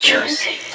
Joseph.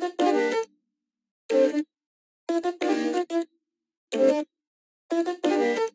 Thank you.